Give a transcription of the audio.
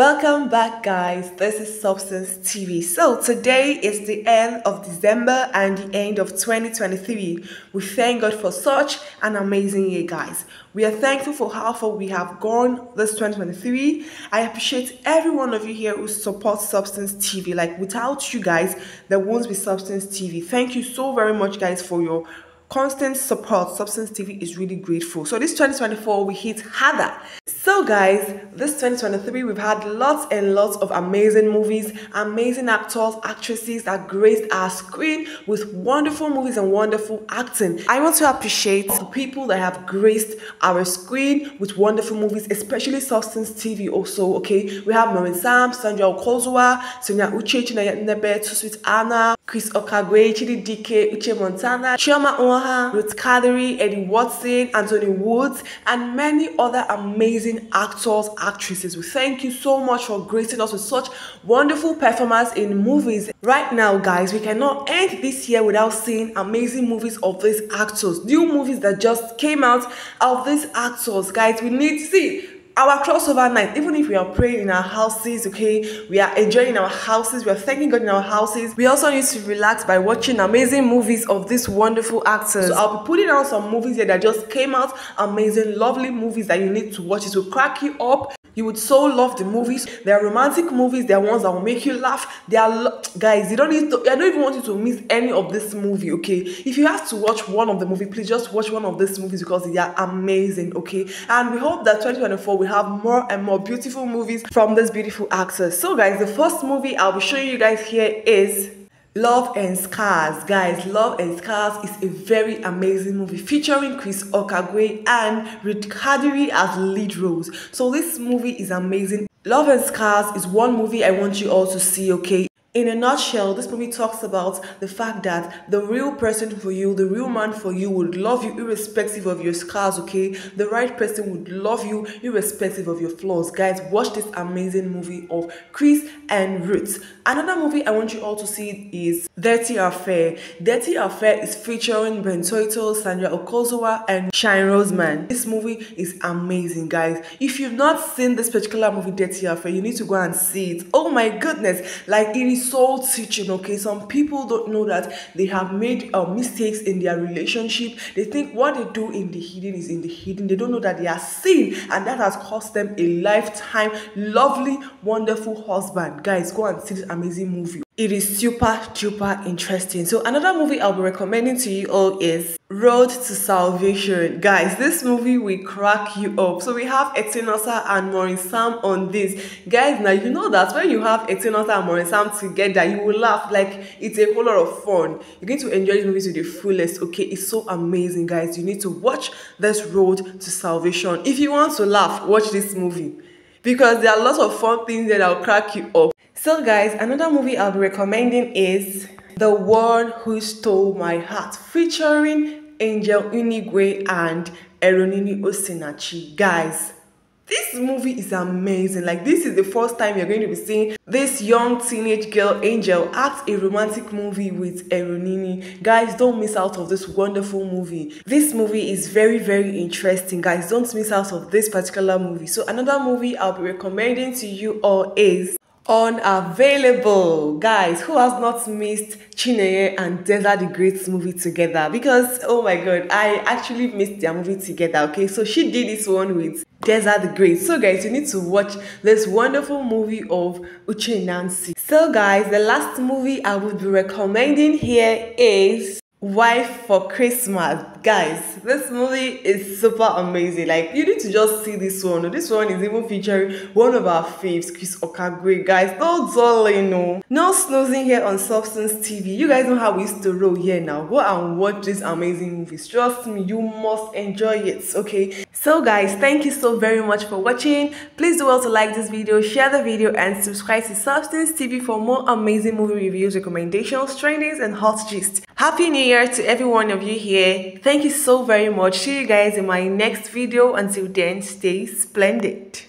Welcome back, guys. This is Substance TV. So, today is the end of December and the end of 2023. We thank God for such an amazing year, guys. We are thankful for how far we have gone this 2023. I appreciate every one of you here who supports Substance TV. Like, without you guys, there won't be Substance TV. Thank you so very much, guys, for your constant support substance tv is really grateful so this 2024 we hit harder so guys this 2023 we've had lots and lots of amazing movies amazing actors actresses that graced our screen with wonderful movies and wonderful acting. I want to appreciate the people that have graced our screen with wonderful movies especially substance tv also okay? We have Maurice Sam, Sandra Okunzuwa, Sonia Uche, Chinenye Nnebe, Sweet Anna, Chris Okagbue, Chidi Dike, Uche Montana, Chioma Oha, Ruth Kadiri, Eddie Watson, Anthony Woods, and many other amazing actors, actresses. We thank you so much for gracing us with such wonderful performance in movies. Right now, guys, we cannot end this year without seeing amazing movies of these actors. New movies that just came out of these actors. Guys, we need to see our crossover night, even if we are praying in our houses, okay, we are enjoying our houses, we are thanking God in our houses. We also need to relax by watching amazing movies of these wonderful actors. So I'll be putting out some movies here that just came out, amazing, lovely movies that you need to watch. It will crack you up. You would so love the movies. They are romantic movies. They are ones that will make you laugh. They are guys. You don't need to. I don't even want you to miss any of this movie. Okay, if you have to watch one of the movie, please just watch one of these movies because they are amazing. Okay, and we hope that 2024 we have more and more beautiful movies from this beautiful actors. So, guys, the first movie I'll be showing you guys here is Love and Scars, guys. Love and Scars is a very amazing movie featuring Chris Okagbue and Ruth Kadiri as lead roles. So this movie is amazing. Love and Scars is one movie I want you all to see, okay? In a nutshell, this movie talks about the fact that the real person for you, the real man for you would love you irrespective of your scars, okay? The right person would love you irrespective of your flaws. Guys, watch this amazing movie of Chris and Ruth. Another movie I want you all to see is Dirty Affair. Dirty Affair is featuring Ben Touitou, Sandra Okunzuwa, and Shine Roseman. This movie is amazing, guys. If you've not seen this particular movie, Dirty Affair, you need to go and see it. Oh my goodness, like it is soul teaching okay? Some people don't know that they have made uh, mistakes in their relationship. They think what they do in the hidden is in the hidden. They don't know that they are sin and that has cost them a lifetime. Lovely wonderful husband. Guys go and see this amazing movie it is super duper interesting. So another movie i'll be recommending to you all is road to salvation. Guys this movie will crack you up. So we have Etinosa and Maurice Sam on this. Guys now you know that when you have Etinosa and Maurice Sam together you will laugh like it's a whole lot of fun. You're going to enjoy this movie to the fullest. Okay it's so amazing guys. You need to watch this road to salvation. If you want to laugh watch this movie because there are lots of fun things that will crack you up so guys, another movie I'll be recommending is The One Who Stole My Heart featuring Angel Unigwe and Eronini Osinachi. Guys, this movie is amazing. Like this is the first time you're going to be seeing this young teenage girl Angel act a romantic movie with Eronini. Guys, don't miss out of this wonderful movie. This movie is very very interesting. Guys, don't miss out of this particular movie. So another movie I'll be recommending to you all is unavailable. Guys who has not missed chineye and deza the great movie together? Because oh my god i actually missed their movie together okay? So she did this one with deza the great. So guys you need to watch this wonderful movie of uche nancy. So guys the last movie i would be recommending here is wife for christmas. Guys this movie is super amazing. Like you need to just see this one. This one is even featuring one of our faves chris okagbue. Guys no darling no. No snoozing here on substance tv you guys know how we used to roll here now. Go and watch these amazing movies. Trust me you must enjoy it okay? So guys thank you so very much for watching. Please do also like this video share the video and subscribe to substance tv for more amazing movie reviews recommendations trainings and hot gist happy new year to every one of you here. Thank you so very much. See you guys in my next video. Until then stay splendid